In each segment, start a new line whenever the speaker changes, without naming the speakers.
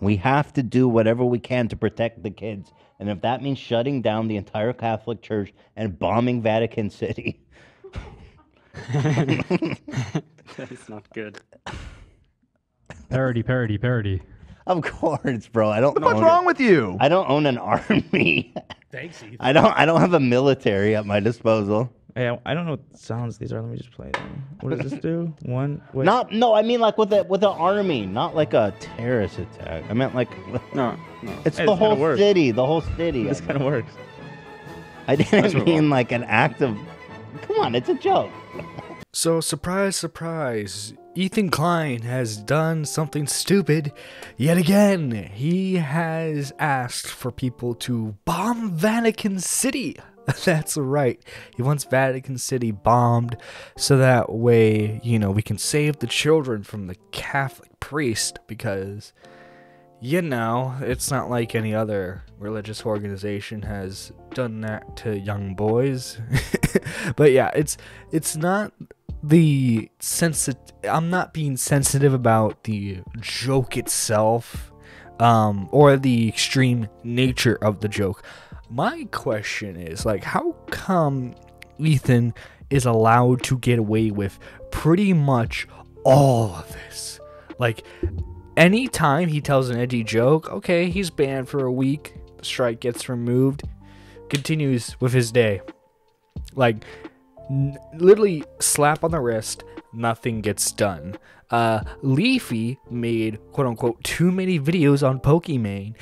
We have to do whatever we can to protect the kids. And if that means shutting down the entire Catholic Church and bombing Vatican City,
That's not good.
Parody, parody, parody.
of course, bro. I don't.
What the fuck's
own-
wrong with you?
I don't own an army.
Thanks, Ethan.
I don't. I don't have a military at my disposal.
Hey, I- I don't know what sounds these are. Let me just play them. What does this do? One. Wait.
Not. No. I mean like with a with an army, not like a terrorist attack. I meant like.
No, no.
It's
Hey,
the whole city. The whole city.
This kind of works.
I didn't
That's what-
mean like an act of. Come on, it's a joke.
So, surprise, surprise, Ethan Klein has done something stupid yet again. He has asked for people to bomb Vatican City. That's right. He wants Vatican City bombed so that way, you know, we can save the children from the Catholic priest because you know, it's not like any other religious organization has done that to young boys. but yeah, it's it's not the sensitive I'm not being sensitive about the joke itself um or the extreme nature of the joke. My question is like how come Ethan is allowed to get away with pretty much all of this? Like anytime he tells an edgy joke, okay, he's banned for a week. The strike gets removed. Continues with his day. Like, n- literally slap on the wrist, nothing gets done. Uh, Leafy made quote unquote too many videos on Pokimane,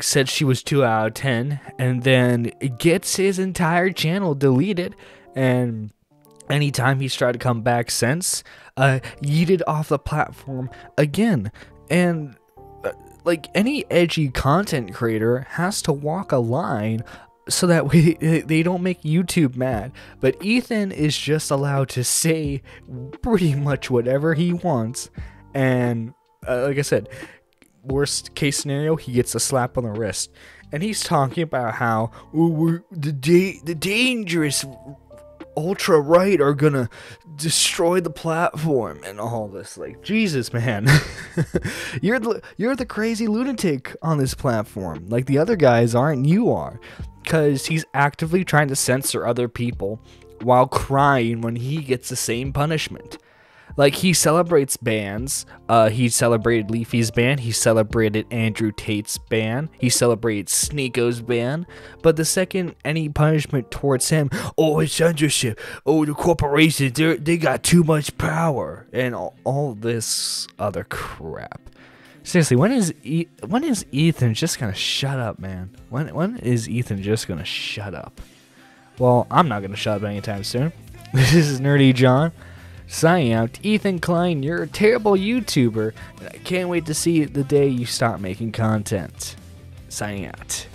said she was 2 out of 10, and then gets his entire channel deleted. And anytime he's tried to come back since, uh, yeeted off the platform again. And uh, like any edgy content creator has to walk a line so that way they don't make YouTube mad. But Ethan is just allowed to say pretty much whatever he wants. And uh, like I said, worst case scenario, he gets a slap on the wrist. And he's talking about how "Oh, we're, the da- the dangerous ultra right are gonna destroy the platform and all this. Like jesus man. You're the you're the crazy lunatic on this platform. Like the other guys aren't you are. Because he's actively trying to censor other people while crying when he gets the same punishment like he celebrates bands. Uh, he celebrated Leafy's band. He celebrated Andrew Tate's band. He celebrates Sneako's band. But the second any punishment towards him, oh, it's censorship. Oh, the corporations, they they got too much power, and all, all this other crap. Seriously, when is e- when is Ethan just gonna shut up, man? When when is Ethan just gonna shut up? Well, I'm not gonna shut up anytime soon. This is Nerdy John. Signing out, Ethan Klein, you're a terrible YouTuber, and I can't wait to see the day you stop making content. Signing out.